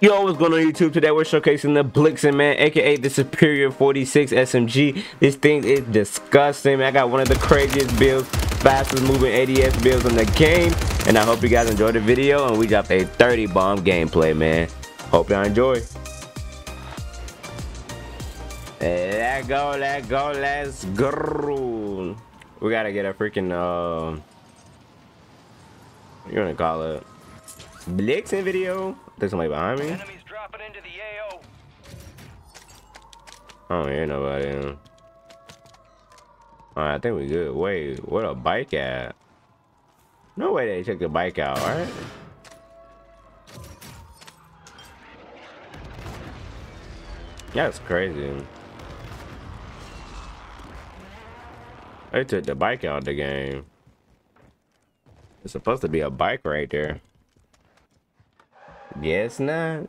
Yo, what's going on YouTube? Today we're showcasing the Blixen, man, aka the Superi 46 SMG. This thing is disgusting, man. I got one of the craziest builds, fastest moving ADS builds in the game. And I hope you guys enjoyed the video and we dropped a 30 bomb gameplay, man. Hope y'all enjoy. Let go, let go, let's go. We gotta get a freaking, uh, what you gonna call it? Blixen video. There's somebody behind me. Enemies dropping into the AO. I don't hear nobody. Alright, I think we good. Wait, what a bike at? No way they took the bike out, right? That's crazy. They took the bike out of the game. It's supposed to be a bike right there. Guess not.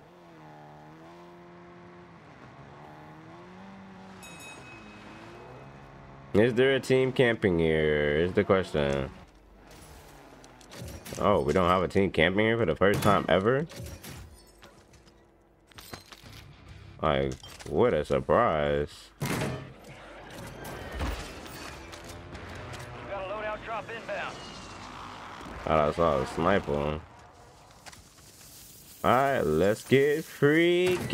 Is there a team camping here? Is the question. Oh, we don't have a team camping here for the first time ever? Like, what a surprise. Got a loadout drop inbound. Thought I saw a sniper. Alright, let's get freaky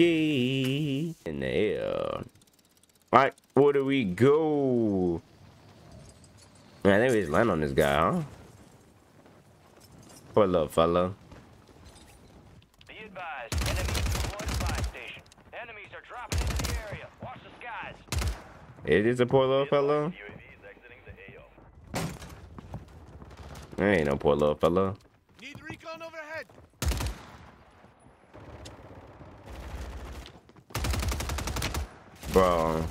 in the air. Alright, where do we go? Man, I think we just land on this guy, huh? Poor little fella. Be advised, enemies deployed a station. Enemies are dropping into the area. Watch the skies. It is a poor little fella. UAV exiting the AO. There ain't no poor little fella. Need recon overhead. Bro.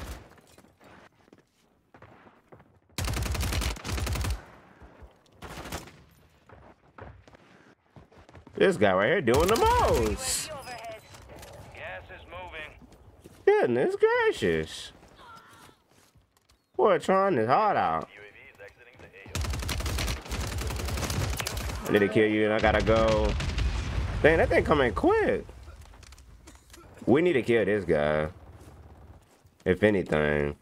This guy right here doing the most. Gas is moving. Goodness gracious. Boy, trying his heart out. UAV is exiting the AO. I need to kill you and I gotta go. Dang, that thing coming quick. We need to kill this guy. If anything.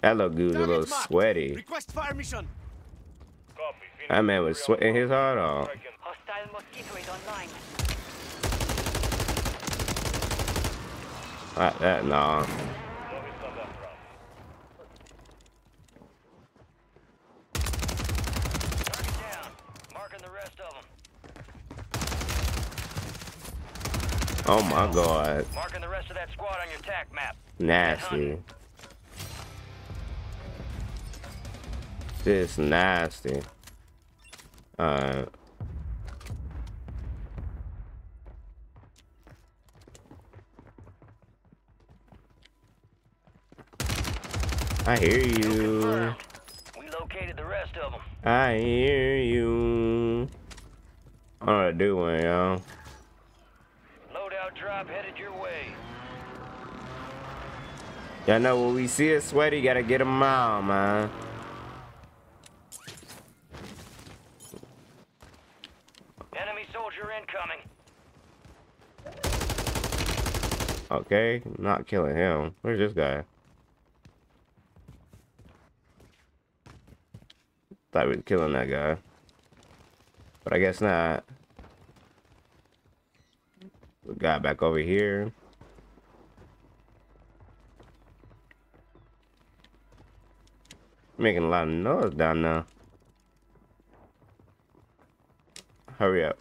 That little dude's a little sweaty. Request fire mission. Copy. That man was sweating his heart off. Hostile mosquito is online. That, that, nah. Target down. Marking the rest of them. Oh my god. Marking the rest of that squad on your TAC map. Nasty. This nasty. Alright. I hear you. We located the rest of them. I hear you. What do do, y'all? Loadout headed your way. Y'all know when we see a sweaty, gotta get him out, man. Enemy soldier incoming. Okay, not killing him. Where's this guy? Thought we was killing that guy. But I guess not. We got back over here. Making a lot of noise down there. Hurry up.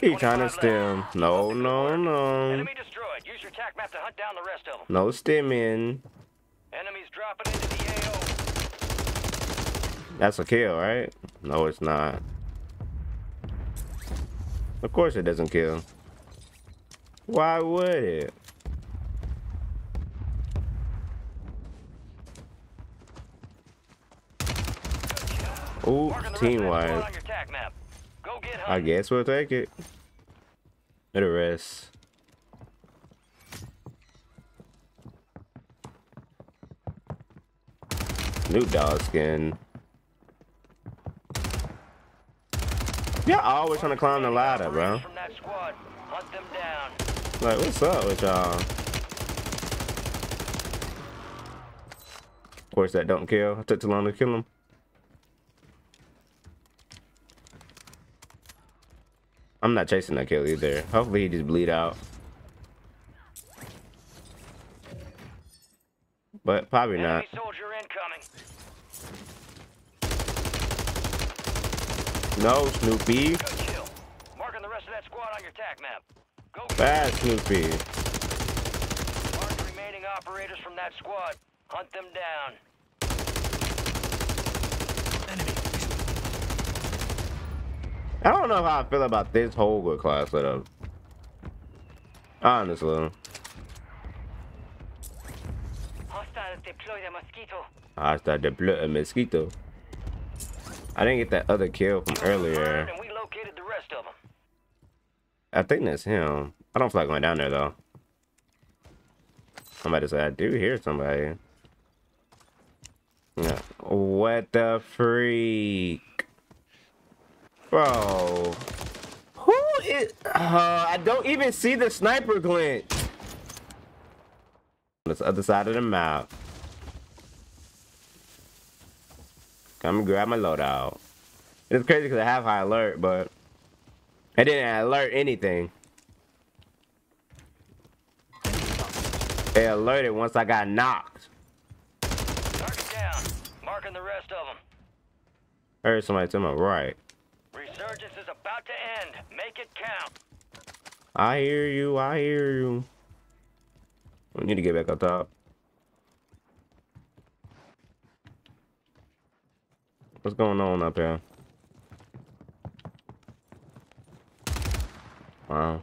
He trying to 25 left. steal. No, no, no. Enemy destroyed. Use your TAC map to hunt down the rest of them. No stimming. Enemies dropping into. That's a kill, right? No, it's not. Of course it doesn't kill. Why would it? Ooh, the team get I guess we'll take it. It rest. Snoop Dogg skin. Yeah, always trying to climb the ladder, bro. From that squad. Hunt them down. Like, what's up with y'all? Of course, that don't kill. I took too long to kill him. I'm not chasing that kill either. Hopefully, he just bleed out. But probably not. Enemy soldier incoming. No, Snoopy. Good kill. Marking the rest of that squad on your tac map. Go Bad Snoopy. Mark remaining operators from that squad. Hunt them down. I don't know how I feel about this whole good class setup. Honestly. Hostiles deploy the mosquito. Started to a mosquito. I didn't get that other kill from earlier. And we located the rest of them. I think that's him. I don't feel like going down there though. To say I do hear somebody. Yeah. What the freak? Bro. Who is uh, I don't even see the sniper glint. On this other side of the map. Come grab my loadout. It's crazy because I have high alert, but I didn't alert anything. They alerted once I got knocked. Target down. Marking the rest of them. Heard somebody to my right. Resurgence is about to end. Make it count. I hear you. I hear you. We need to get back up top. What's going on up here? Wow.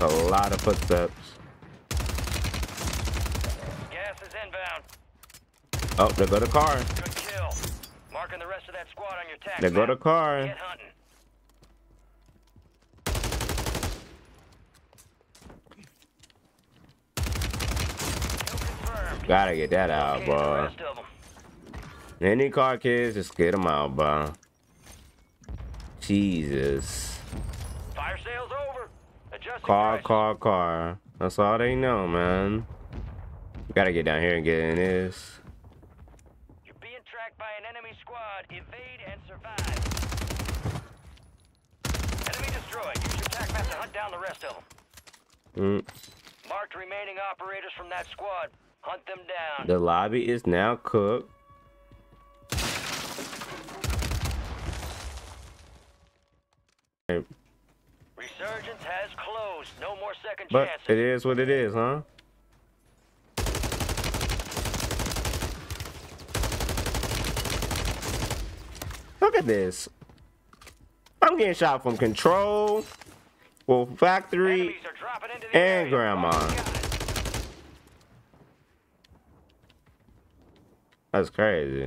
A lot of footsteps. Gas is inbound. Oh, they go the car. Good kill. Marking the rest of that squad on your tac There go map. car. Get hunting. Kill confirmed. Gotta get that out, the bro. rest of 'em. Any car kids, just get them out, bro. Jesus. Fire sales over. Adjusting Car, car, car. That's all they know, man. Gotta get down here and get in this. You're being tracked by an enemy squad. Evade and survive. Enemy destroyed. Use your tac map to hunt down the rest of them. Mm. Marked remaining operators from that squad. Hunt them down. The lobby is now cooked. Resurgence has closed. No more second But chances. it is what it is, huh? Look at this. I'm getting shot from control, well, Factory, Enemies are dropping into the and area. Grandma. Got it. That's crazy.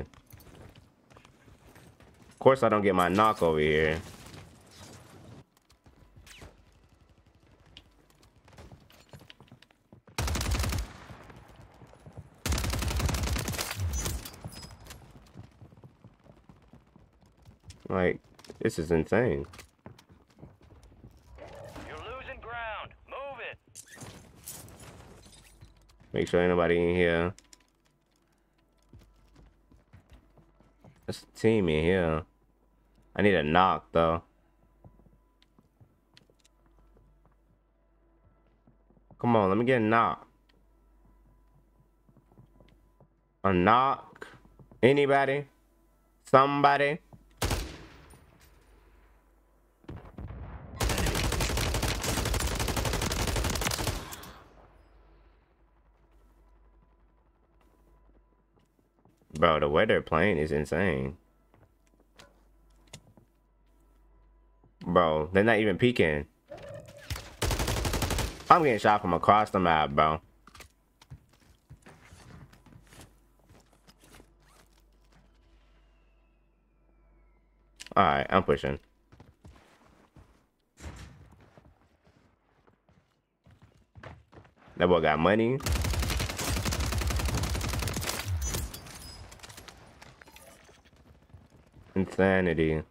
Of course, I don't get my knock over here. Like, this is insane. You're losing ground. Move it. Make sure nobody in here. A team in here. I need a knock though. Come on, let me get a knock. A knock? Anybody? Somebody? Bro, the way they're playing is insane. Bro, they're not even peeking. I'm getting shot from across the map, bro. Alright, I'm pushing. That boy got money. Insanity.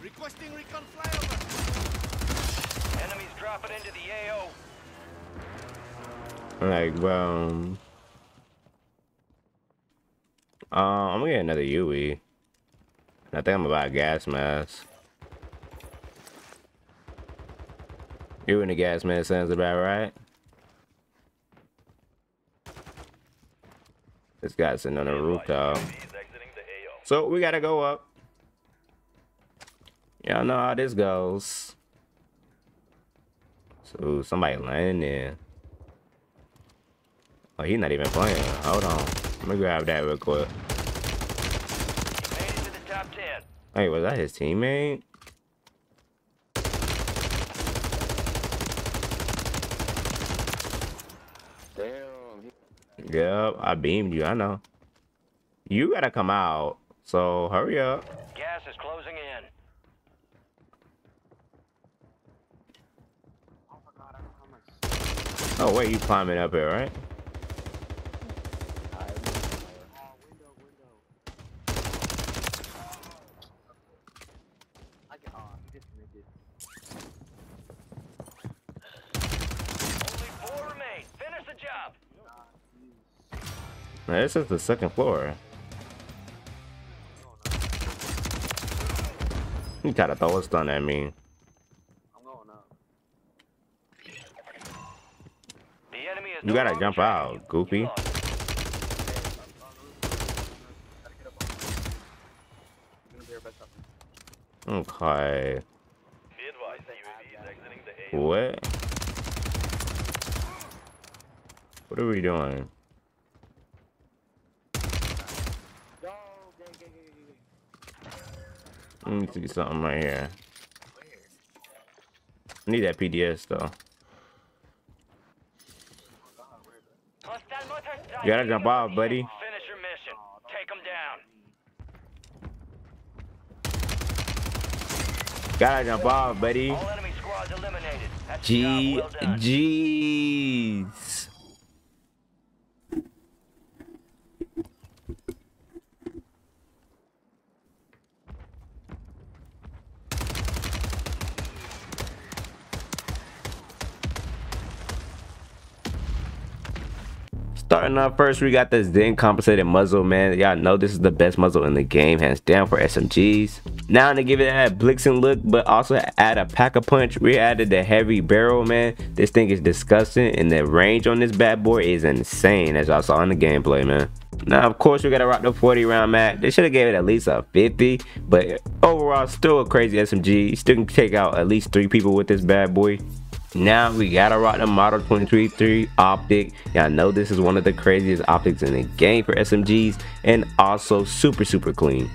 Requesting recon flyover. Enemies dropping into the AO. Like, well, uh, I'm gonna get another UE. I think I'm about a gas mask. You and the gas mask sounds about right. This guy's sitting on the rooftop. So we gotta go up. Y'all know how this goes. So somebody landing there. Oh, he's not even playing. Hold on. Let me grab that real quick. He made it to the top 10. Hey, was that his teammate? Damn. Yep, I beamed you. I know. You gotta come out. So hurry up. Gas is closing in. Oh wait, you climbing up here, right? This is the second floor. You gotta throw a stun at me. The enemy is You gotta jump out, you. goofy. Okay. What? What are we doing? Let me see something right here. I need that PDS though. You gotta jump off, buddy. Finish your mission. Take them down. Gotta jump off, buddy. All enemy squads eliminated. That's G job well done. Starting off first, we got this Zen compensated muzzle, man. Y'all know this is the best muzzle in the game, hands down for SMGs. Now to give it that Blixen look, but also add a pack a punch, we added the heavy barrel, man. This thing is disgusting, and the range on this bad boy is insane, as y'all saw in the gameplay, man. Now, of course, we gotta rock the 40 round mag. They should have gave it at least a 50, but overall, still a crazy SMG. You still can take out at least three people with this bad boy. Now we gotta rock the Model 233 optic. Y'all know this is one of the craziest optics in the game for SMGs and also super super clean.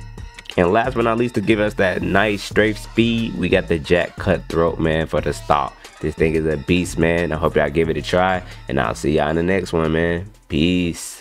And last but not least to give us that nice strafe speed, we got the Jack Cutthroat man for the stock. This thing is a beast man. I hope y'all give it a try and I'll see y'all in the next one man. Peace.